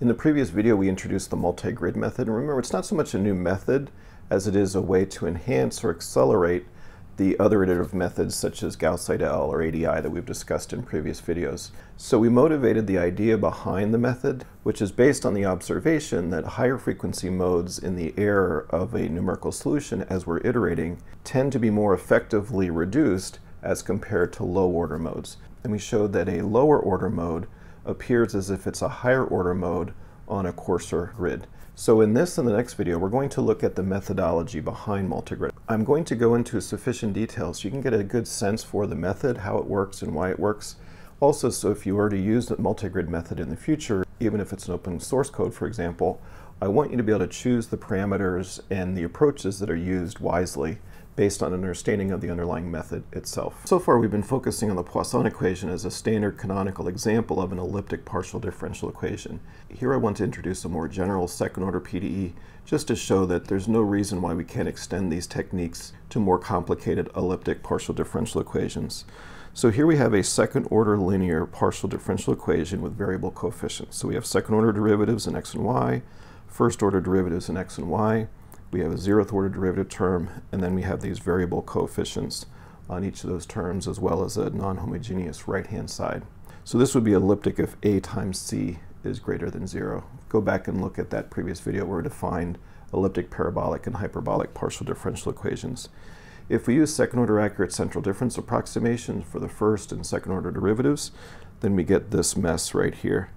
In the previous video, we introduced the multi-grid method. And remember, it's not so much a new method as it is a way to enhance or accelerate the other iterative methods such as Gauss Seidel or ADI that we've discussed in previous videos. So we motivated the idea behind the method, which is based on the observation that higher frequency modes in the error of a numerical solution as we're iterating tend to be more effectively reduced as compared to low order modes. And we showed that a lower order mode appears as if it's a higher order mode on a coarser grid. So in this and the next video, we're going to look at the methodology behind multigrid. I'm going to go into sufficient detail so you can get a good sense for the method, how it works and why it works. Also, so if you were to use the multigrid method in the future, even if it's an open source code, for example, I want you to be able to choose the parameters and the approaches that are used wisely based on an understanding of the underlying method itself. So far we've been focusing on the Poisson equation as a standard canonical example of an elliptic partial differential equation. Here I want to introduce a more general second order PDE just to show that there's no reason why we can't extend these techniques to more complicated elliptic partial differential equations. So here we have a second order linear partial differential equation with variable coefficients. So we have second order derivatives in x and y, first order derivatives in x and y, we have a zeroth order derivative term, and then we have these variable coefficients on each of those terms, as well as a non-homogeneous right-hand side. So this would be elliptic if a times c is greater than zero. Go back and look at that previous video where we defined elliptic, parabolic, and hyperbolic partial differential equations. If we use second order accurate central difference approximation for the first and second order derivatives, then we get this mess right here.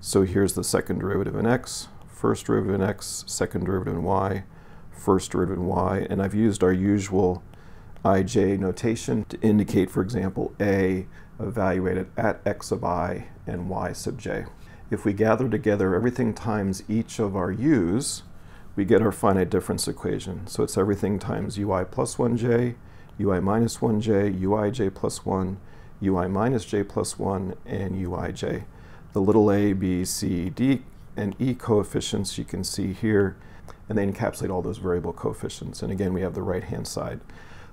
So here's the second derivative in x, first derivative in x, second derivative in y, first derivative in y, and I've used our usual ij notation to indicate, for example, a evaluated at x sub i and y sub j. If we gather together everything times each of our u's, we get our finite difference equation. So it's everything times ui plus 1j, ui minus 1j, uij plus 1, ui minus j plus 1, and uij. The little a, b, c, d, and e coefficients you can see here and they encapsulate all those variable coefficients. And again, we have the right-hand side.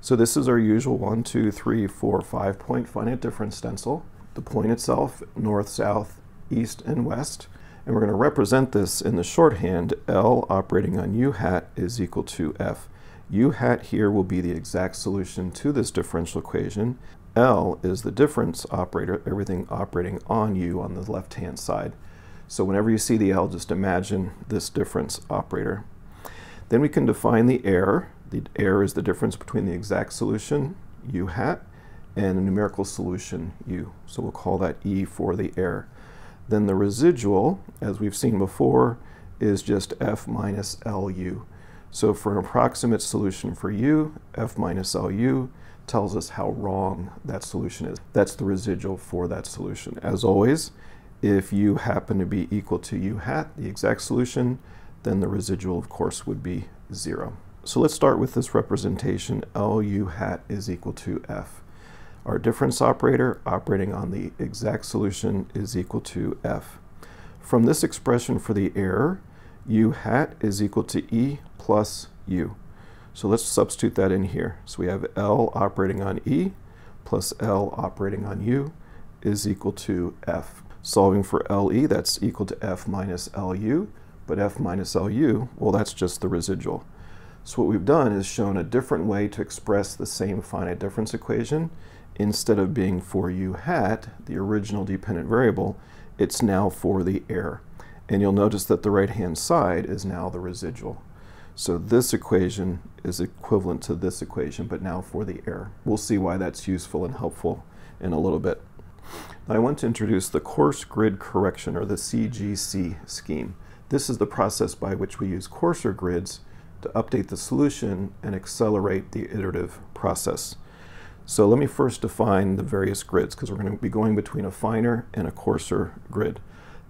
So this is our usual one, two, three, four, five point finite difference stencil. The point itself, north, south, east, and west. And we're going to represent this in the shorthand, L operating on U hat is equal to F. U hat here will be the exact solution to this differential equation. L is the difference operator, everything operating on U on the left-hand side. So whenever you see the L, just imagine this difference operator. Then we can define the error. The error is the difference between the exact solution, u hat, and a numerical solution, u. So we'll call that e for the error. Then the residual, as we've seen before, is just f minus lu. So for an approximate solution for u, f minus lu tells us how wrong that solution is. That's the residual for that solution. As always, if u happen to be equal to u hat, the exact solution, then the residual, of course, would be zero. So let's start with this representation, LU hat is equal to F. Our difference operator operating on the exact solution is equal to F. From this expression for the error, U hat is equal to E plus U. So let's substitute that in here. So we have L operating on E plus L operating on U is equal to F. Solving for LE, that's equal to F minus LU. But f minus Lu, well, that's just the residual. So what we've done is shown a different way to express the same finite difference equation. Instead of being for u hat, the original dependent variable, it's now for the error. And you'll notice that the right-hand side is now the residual. So this equation is equivalent to this equation, but now for the error. We'll see why that's useful and helpful in a little bit. I want to introduce the coarse grid correction, or the CGC scheme. This is the process by which we use coarser grids to update the solution and accelerate the iterative process. So let me first define the various grids because we're going to be going between a finer and a coarser grid.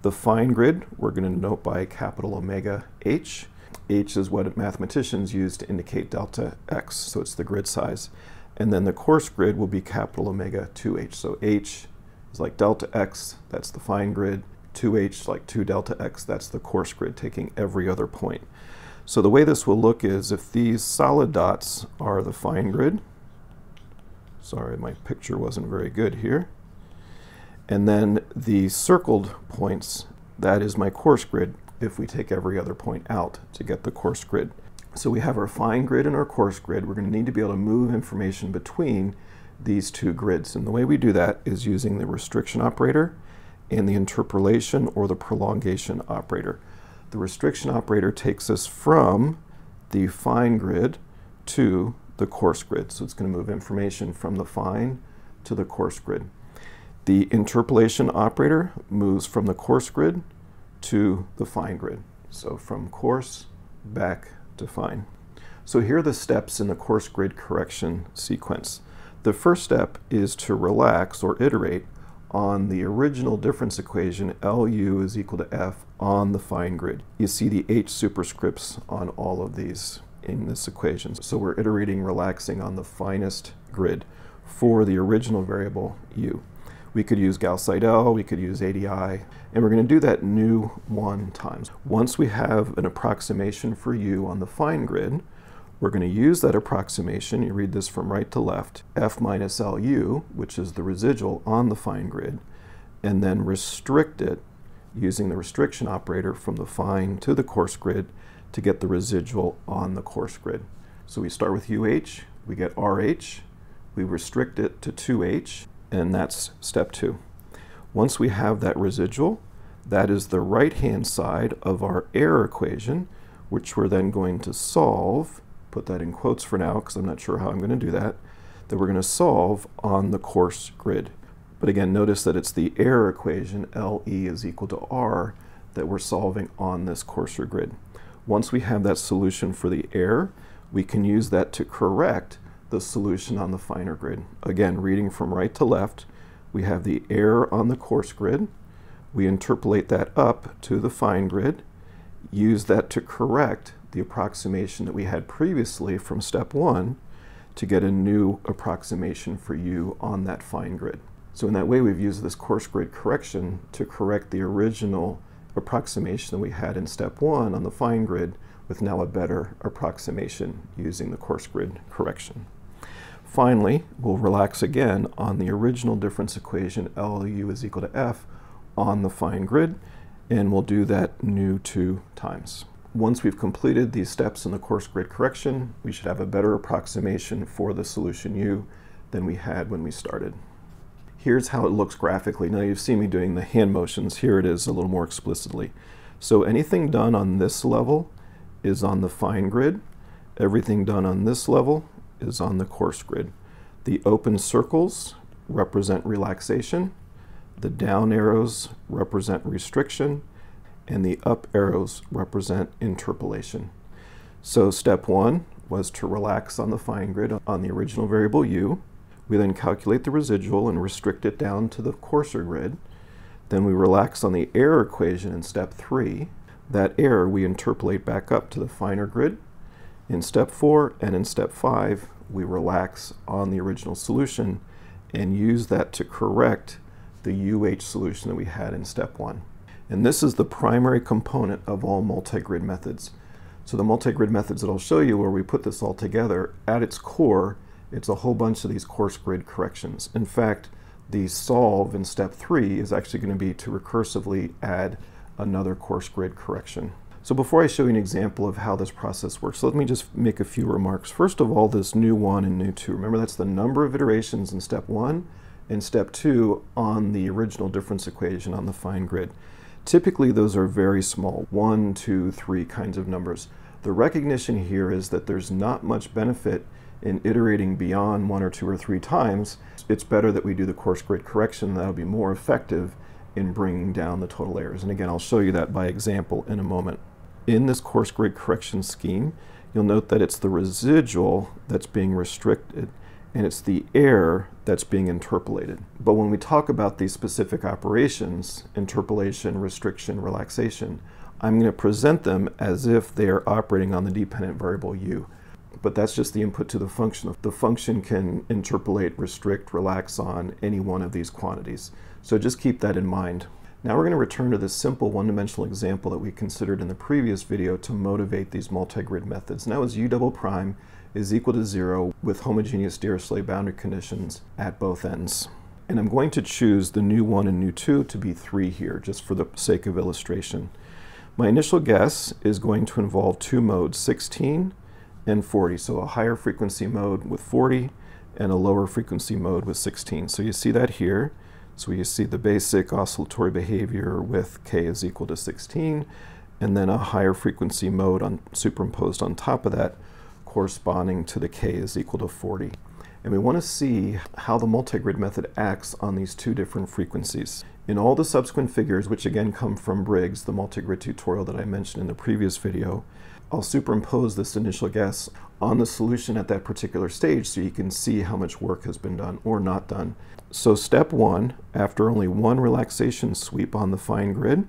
The fine grid we're going to note by capital omega h. h is what mathematicians use to indicate delta x, so it's the grid size. And then the coarse grid will be capital omega 2h. So h is like delta x, that's the fine grid, 2h like 2 delta x, that's the coarse grid, taking every other point. So the way this will look is if these solid dots are the fine grid, sorry my picture wasn't very good here, and then the circled points that is my coarse grid if we take every other point out to get the coarse grid. So we have our fine grid and our coarse grid. We're going to need to be able to move information between these two grids. And the way we do that is using the restriction operator and the interpolation or the prolongation operator. The restriction operator takes us from the fine grid to the coarse grid. So it's going to move information from the fine to the coarse grid. The interpolation operator moves from the coarse grid to the fine grid. So from coarse back to fine. So here are the steps in the coarse grid correction sequence. The first step is to relax or iterate on the original difference equation LU is equal to F on the fine grid. You see the H superscripts on all of these in this equation. So we're iterating relaxing on the finest grid for the original variable U. We could use Gauss-Seidel, we could use ADI, and we're going to do that nu one times. Once we have an approximation for U on the fine grid, we're going to use that approximation, you read this from right to left, F minus LU, which is the residual on the fine grid, and then restrict it using the restriction operator from the fine to the coarse grid to get the residual on the coarse grid. So we start with UH, we get RH, we restrict it to 2H, and that's step two. Once we have that residual, that is the right-hand side of our error equation, which we're then going to solve, put that in quotes for now because I'm not sure how I'm going to do that, that we're going to solve on the coarse grid. But again, notice that it's the error equation, LE is equal to R, that we're solving on this coarser grid. Once we have that solution for the error, we can use that to correct the solution on the finer grid. Again, reading from right to left, we have the error on the coarse grid. We interpolate that up to the fine grid, use that to correct the approximation that we had previously from step one to get a new approximation for u on that fine grid. So in that way, we've used this coarse grid correction to correct the original approximation that we had in step one on the fine grid with now a better approximation using the coarse grid correction. Finally, we'll relax again on the original difference equation LU is equal to F on the fine grid, and we'll do that nu two times. Once we've completed these steps in the coarse grid correction, we should have a better approximation for the solution U than we had when we started. Here's how it looks graphically. Now you've seen me doing the hand motions. Here it is a little more explicitly. So anything done on this level is on the fine grid. Everything done on this level is on the coarse grid. The open circles represent relaxation, the down arrows represent restriction, and the up arrows represent interpolation. So step one was to relax on the fine grid on the original variable u. We then calculate the residual and restrict it down to the coarser grid. Then we relax on the error equation in step three. That error we interpolate back up to the finer grid. In step four and in step five, we relax on the original solution and use that to correct the UH solution that we had in step one. And this is the primary component of all multi-grid methods. So the multi-grid methods that I'll show you where we put this all together, at its core, it's a whole bunch of these coarse grid corrections. In fact, the solve in step three is actually going to be to recursively add another coarse grid correction. So before I show you an example of how this process works, let me just make a few remarks. First of all, this nu one and nu two. Remember that's the number of iterations in step one and step two on the original difference equation on the fine grid. Typically those are very small, one, two, three kinds of numbers. The recognition here is that there's not much benefit in iterating beyond one or two or three times. It's better that we do the coarse grid correction. That'll be more effective in bringing down the total errors. And again, I'll show you that by example in a moment in this coarse grid correction scheme, you'll note that it's the residual that's being restricted and it's the error that's being interpolated. But when we talk about these specific operations, interpolation, restriction, relaxation, I'm going to present them as if they are operating on the dependent variable u. But that's just the input to the function. The function can interpolate, restrict, relax on any one of these quantities. So just keep that in mind. Now we're going to return to this simple one-dimensional example that we considered in the previous video to motivate these multi-grid methods. Now as u double prime is equal to zero with homogeneous Dirichlet boundary conditions at both ends. And I'm going to choose the nu 1 and nu 2 to be 3 here, just for the sake of illustration. My initial guess is going to involve two modes, 16 and 40. So a higher frequency mode with 40 and a lower frequency mode with 16. So you see that here. So you see the basic oscillatory behavior with k is equal to 16, and then a higher frequency mode on, superimposed on top of that corresponding to the k is equal to 40. And we want to see how the multigrid method acts on these two different frequencies. In all the subsequent figures, which again come from Briggs, the multigrid tutorial that I mentioned in the previous video, I'll superimpose this initial guess on the solution at that particular stage so you can see how much work has been done or not done. So step one, after only one relaxation sweep on the fine grid,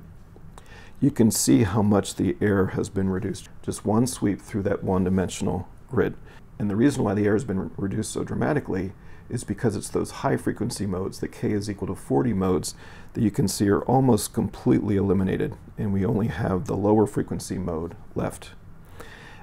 you can see how much the error has been reduced. Just one sweep through that one-dimensional grid. And the reason why the error has been reduced so dramatically is because it's those high frequency modes, the k is equal to 40 modes, that you can see are almost completely eliminated, and we only have the lower frequency mode left.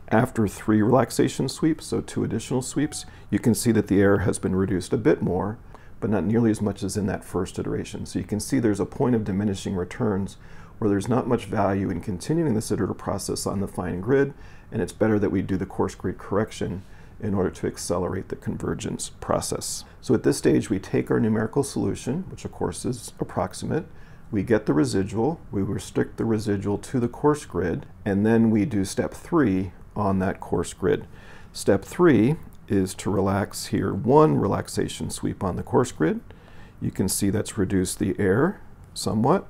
After three relaxation sweeps, so two additional sweeps, you can see that the error has been reduced a bit more, but not nearly as much as in that first iteration. So you can see there's a point of diminishing returns where there's not much value in continuing this iterative process on the fine grid, and it's better that we do the coarse grid correction in order to accelerate the convergence process. So at this stage, we take our numerical solution, which of course is approximate, we get the residual, we restrict the residual to the coarse grid, and then we do step three on that coarse grid. Step three is to relax here one relaxation sweep on the coarse grid. You can see that's reduced the error somewhat.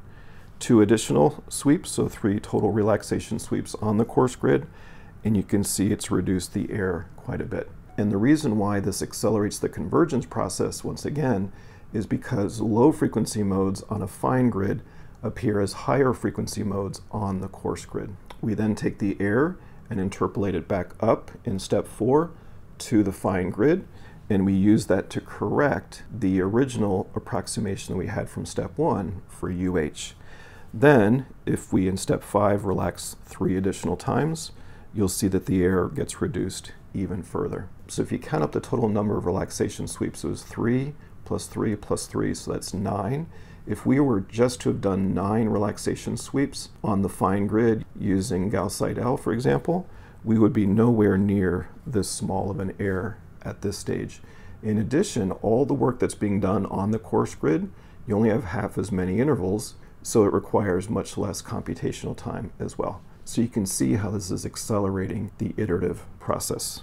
Two additional sweeps, so three total relaxation sweeps on the coarse grid, and you can see it's reduced the error quite a bit. And the reason why this accelerates the convergence process, once again, is because low frequency modes on a fine grid appear as higher frequency modes on the coarse grid. We then take the error and interpolate it back up in step four to the fine grid, and we use that to correct the original approximation that we had from step one for UH. Then, if we in step five relax three additional times, you'll see that the error gets reduced even further. So if you count up the total number of relaxation sweeps, it was three plus three plus three, so that's nine. If we were just to have done nine relaxation sweeps on the fine grid using Gauss-Seidel, L, for example, we would be nowhere near this small of an error at this stage. In addition, all the work that's being done on the coarse grid, you only have half as many intervals, so it requires much less computational time as well. So you can see how this is accelerating the iterative process.